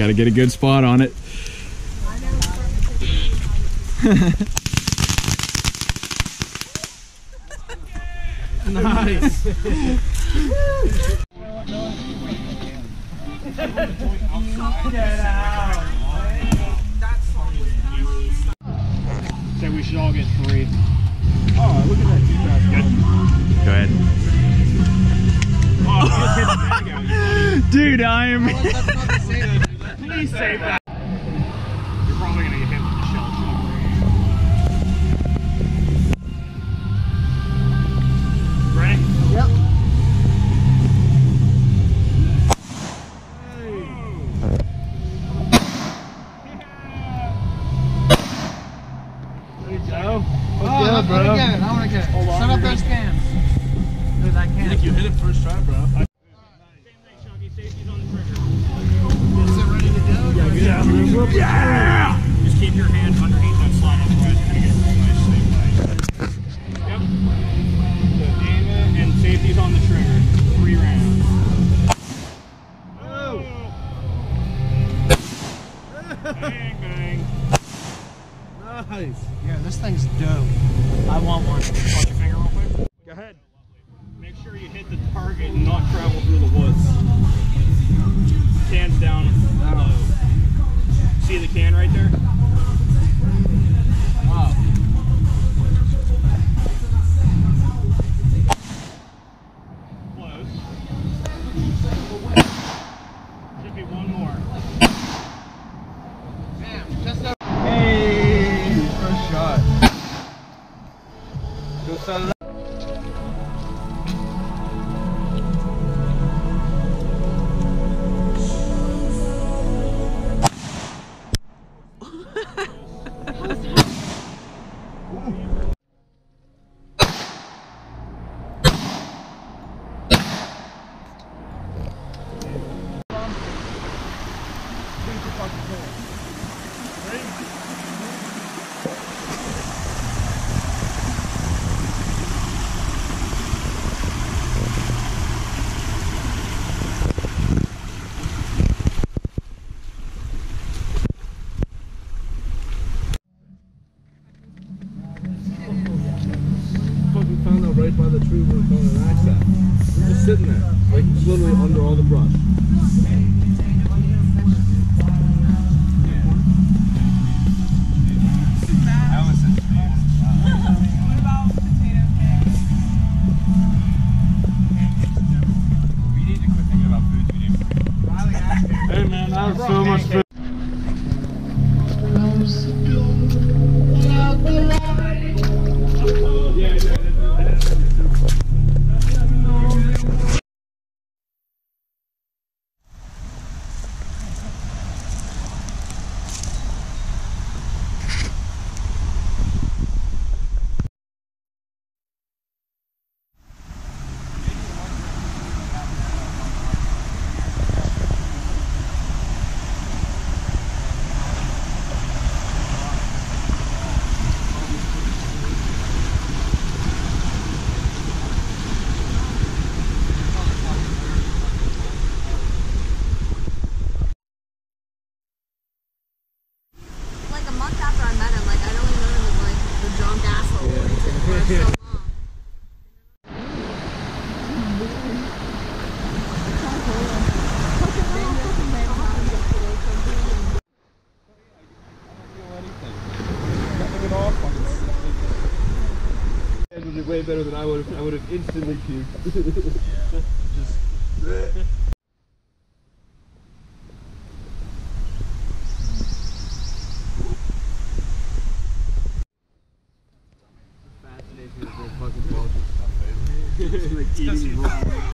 Just gotta get a good spot on it. Nice. Say we should all get three. Oh, look at that two pass. Go ahead. Oh. Dude, I am. Please save that. You're probably gonna get hit with the shell shock. Ready? Yep. There you go. Oh, I bro. wanna get it. I wanna get it. Hold on, Set up you're those cams. Dude, I can't. you hit it first try, bro. Same Yeah, yeah. Just keep your hand underneath that slot, otherwise you're gonna get a nice safe leg. Yep. So aim and safety's on the trigger. Three rounds. Oh. bang bang. Nice. Yeah, this thing's dope. I want one. Punch your finger real quick. Go ahead. Make sure you hit the target and not travel through the woods. Can's down fucking found out right by the tree we were throwing an axe at. We were just sitting there, like literally under all the brush. So much fun. it off. It would be way better than I would have. I would have instantly puked. Just. Fascinating, fucking vultures. like eating.